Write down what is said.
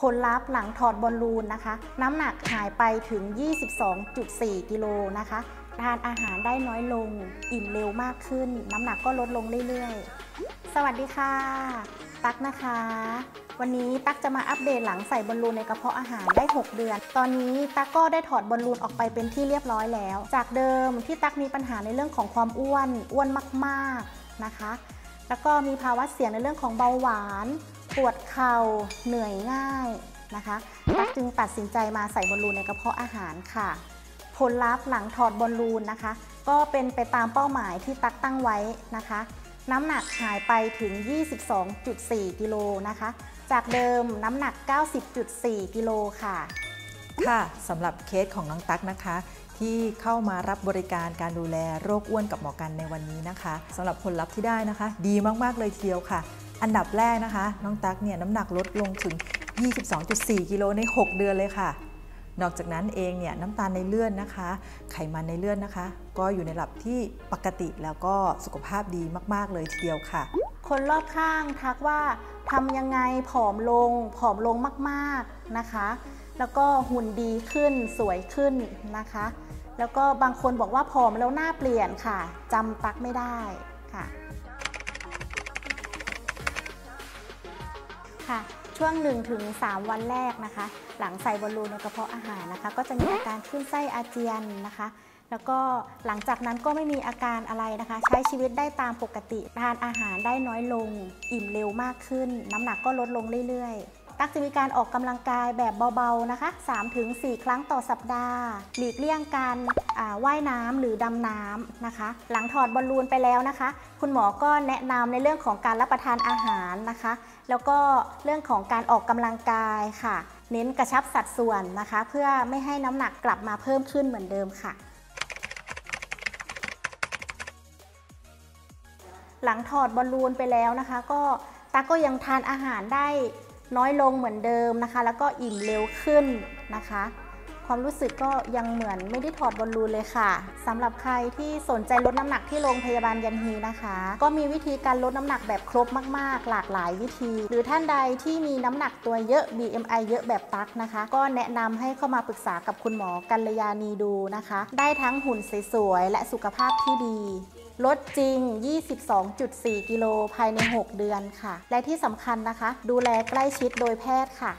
ผลลัพธ์หลังถอดบอลลูนนะคะ น้ำหนักหายไปถึง 22.4 กิโลนะคะ ทานอาหารได้น้อยลง อิ่มเร็วมากขึ้น น้ำหนักก็ลดลงเรื่อยๆ สวัสดีค่ะ ตั๊กนะคะ วันนี้ตั๊กจะมาอัปเดตหลังใส่บอลลูนในกระเพาะอาหารได้ 6 เดือน ตอนนี้ตั๊กก็ได้ถอดบอลลูนออกไปเป็นที่เรียบร้อยแล้ว จากเดิมที่ตั๊กมีปัญหาในเรื่องของความอ้วน อ้วนมากๆนะคะ แล้วก็มีภาวะเสี่ยงในเรื่องของเบาหวาน ปวดเข่าเหนื่อยง่ายนะคะตั๊กจึงตัดสินใจมาใส่บอลลูนในกระเพาะอาหารค่ะ ผลลัพธ์หลังถอดบอลลูนนะคะ ก็เป็นไปตามเป้าหมายที่ตั๊กตั้งไว้นะคะ น้ำหนักหายไปถึง 22.4 กิโลนะคะ จากเดิมน้ำหนัก 90.4 กิโลค่ะ ค่ะสำหรับเคสของน้องตั๊กนะคะที่เข้ามารับบริการการดูแลโรคอ้วนกับหมอกันในวันนี้นะคะสำหรับผลลัพธ์ที่ได้นะคะ ดีมาก ๆ เลยทีเดียวค่ะ อันดับแรกนะคะ น้องตั๊กเนี่ยน้ำหนักลดลงถึง 22.4 กิโลใน 6 เดือนเลยค่ะ นอกจากนั้นเองเนี่ยน้ำตาลในเลือดนะคะ ไขมันในเลือดนะคะ ก็อยู่ในระดับที่ปกติแล้วก็สุขภาพดีมาก ๆ เลยทีเดียวค่ะ คนรอบข้างทักว่าทำยังไงผอมลงผอมลงมากๆนะคะ แล้วก็หุ่นดีขึ้นสวยขึ้นนะคะ แล้วก็บางคนบอกว่าผอมแล้วหน้าเปลี่ยนค่ะจำตักไม่ได้ค่ะ ค่ะ ช่วง 1-3 วันแรกนะคะ หลังใส่บอลลูนในกระเพาะอาหารนะคะ ก็จะมีอาการขึ้นไส้อาเจียนนะคะ แล้วก็หลังจากนั้นก็ไม่มีอาการอะไรนะคะ ใช้ชีวิตได้ตามปกติทานอาหารได้น้อยลง อิ่มเร็วมากขึ้น น้ำหนักก็ลดลงเรื่อยๆ ตักจะมีการออกกำลังกายแบบเบาๆนะคะ 3-4 ครั้งต่อสัปดาห์ หลีกเลี่ยงการว่ายน้ำหรือดำน้ำนะคะ หลังถอดบอลลูนไปแล้วนะคะ คุณหมอก็แนะนำในเรื่องของการรับประทานอาหารนะคะ แล้วก็เรื่องของการออกกำลังกายค่ะ เน้นกระชับสัดส่วนนะคะ เพื่อไม่ให้น้ำหนักกลับมาเพิ่มขึ้นเหมือนเดิมค่ะหลังถอดบอลลูนไปแล้วนะคะ ก็ตั๊กก็ยังทานอาหารได้ น้อยลงเหมือนเดิมนะคะ แล้วก็อิ่มเร็วขึ้นนะคะ ความรู้สึกก็ยังเหมือนไม่ได้ถอดบอลลูนเลยค่ะสำหรับใครที่สนใจลดน้ำหนักที่โรงพยาบาลยันฮีนะคะ ก็มีวิธีการลดน้ำหนักแบบครบมาก ๆ หลากหลายวิธี หรือท่านใดที่มีน้ำหนักตัวเยอะ BMI เยอะแบบตักนะคะ ก็แนะนำให้เข้ามาปรึกษากับคุณหมอกัลยาณีดูนะคะ ได้ทั้งหุ่นสวยๆและสุขภาพที่ดี ลดจริง 22.4 กิโลภายใน 6 เดือนค่ะ และที่สำคัญนะคะ ดูแลใกล้ชิดโดยแพทย์ค่ะ